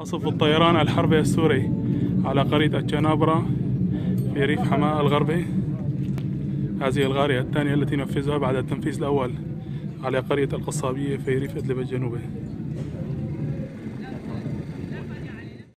قصف الطيران الحربي السوري على قرية الجنابرة في ريف حماة الغربي. هذه الغارية الثانية التي نفذها بعد التنفيذ الأول على قرية القصابية في ريف إدلب الجنوبي.